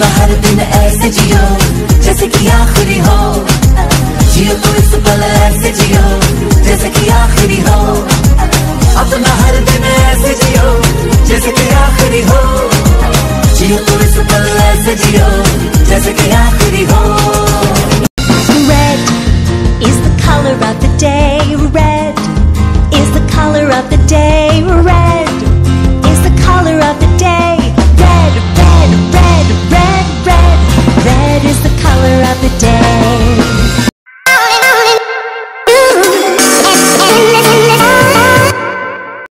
मैं हर दिन ऐसे जियो जैसे कि आखिरी हो जियो तो इस पल ऐसे जियो जैसे कि आखिरी हो अपना हर दिन ऐसे जियो जैसे कि आखिरी हो जियो तो इस पल ऐसे जियो जैसे कि आखिरी हो Red is the color of the day. Red is the color of the day.